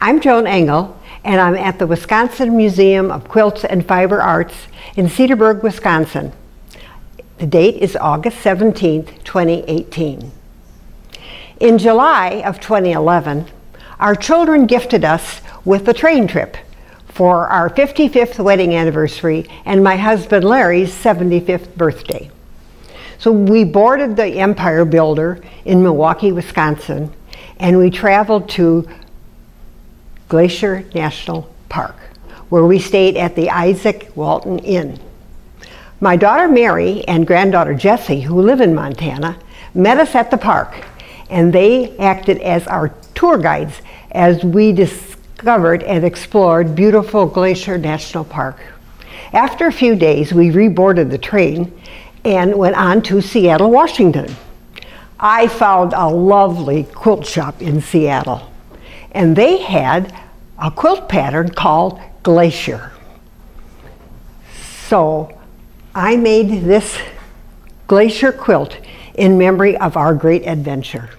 I'm Joan Engel, and I'm at the Wisconsin Museum of Quilts and Fiber Arts in Cedarburg, Wisconsin. The date is August 17, 2018. In July of 2011, our children gifted us with a train trip for our 55th wedding anniversary and my husband Larry's 75th birthday. So we boarded the Empire Builder in Milwaukee, Wisconsin, and we traveled to Glacier National Park, where we stayed at the Izaak Walton Inn. My daughter Mary and granddaughter Jessie, who live in Montana, met us at the park, and they acted as our tour guides as we discovered and explored beautiful Glacier National Park. After a few days, we reboarded the train and went on to Seattle, Washington. I found a lovely quilt shop in Seattle and they had a quilt pattern called Glacier. So I made this glacier quilt in memory of our great adventure.